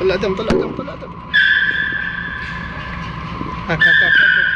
Taladam, taladam, taladam. Hak, hak, hak, Hehehehe